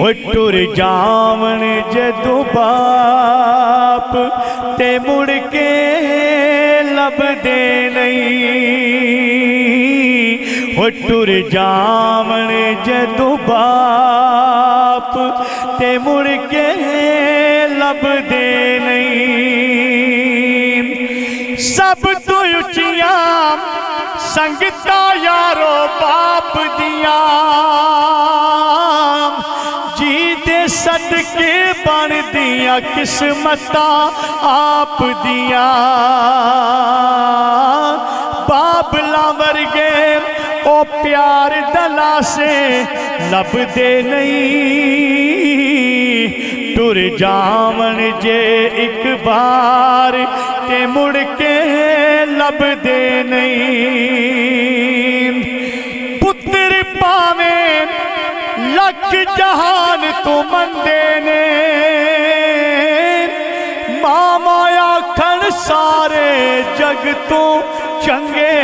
टुर जावन जदू बाप, ते मुड़ के लभदे नहीं। ओ टुर जावन जदू बाप, ते मुड़ के लभदे नहीं। सब तो उचिया, संगता यारो बाप दिया। दे सदके बन दिया किस्मत आप दिया। बाबला वर्गे ओ प्यार दला से लभदे नहीं। टुर जावन जे एक बार ते मुड़ के लभदे नहीं। पुत्र पावे लख जहान तू मंदे ने मामा आखन, सारे जग तू चंगे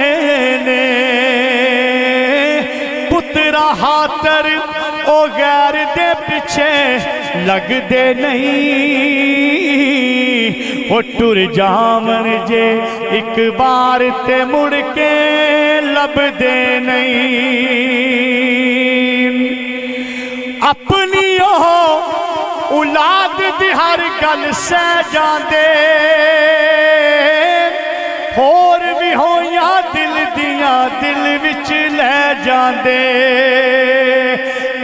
ने। पुत्रा हातर ओ गैर दे पीछे लगदे नहीं। ओ टुर जावन जे एक बार ते मुड़ के लभदे नहीं। अपनी ओह औलाद दी हर गल सह जांदे। होर भी होइया दिल दिया दिल विच ले जांदे।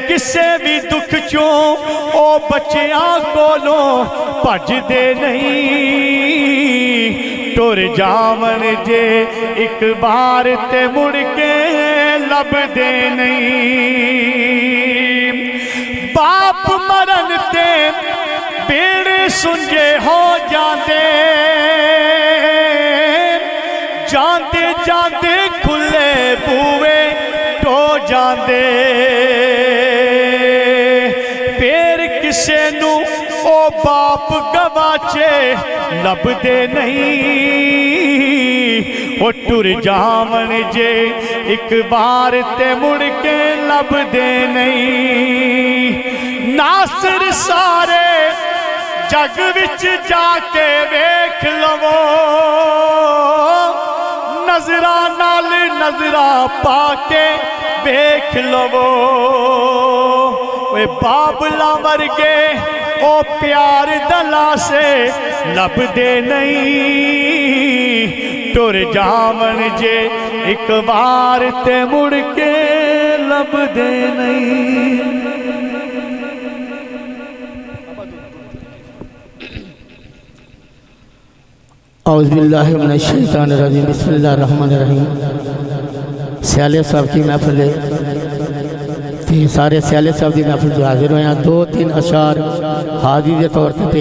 किसे भी दुख चों ओ बच्चियाँ कोलों भजदे नहीं टुर जावन जे एक बार ते मुड़ के लभदे नहीं सुंजे हो जाते। जाते जाते खुले बूए टो जाते फिर किसे नु ओ बाप गवाचे लभदे नहीं। ओ टुर जावन जे, एक बार ते मुड़ के लभदे नहीं। नासर सारे जग विच जाके वेख लवो नजरा नाल नजरा पाके वेख लवो वे बाबला वर्गे ओ प्यार दला से लभदे नहीं टुर जावन जे एक बार ते मुड़ के लभदे नहीं औज़बिल्लाहिमिनश्शैतानिर्रजीम बसमीम सियाले साहब की महफिल सारे सियाले साहब की महफिल हाजिर हो। दो तीन अशार हाजिर के तौर पर